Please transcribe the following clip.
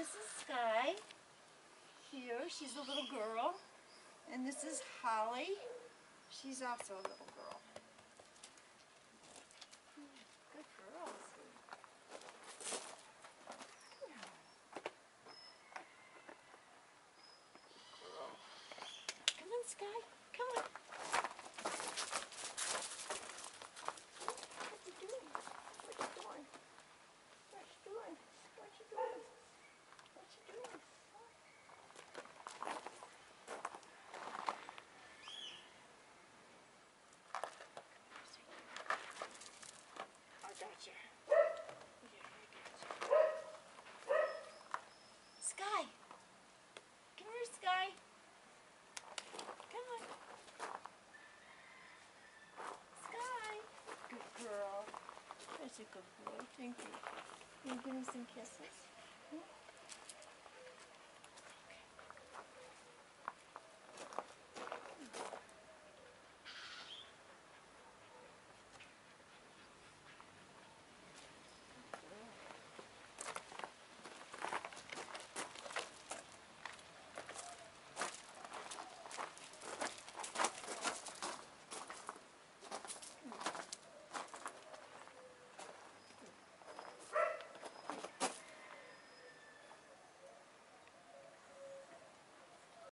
This is Skye. Here, she's a little girl. And this is Holly. She's also a little girl. Good girl. Come on, Skye. Come on. What you doing? What you doing? What you doing? What you doing? What you doing? I got you. Yeah, I got you. Skye. Come here, Skye. Come on. Skye. Good girl. That's a good boy. Thank you. Can you give me some kisses? Hmm?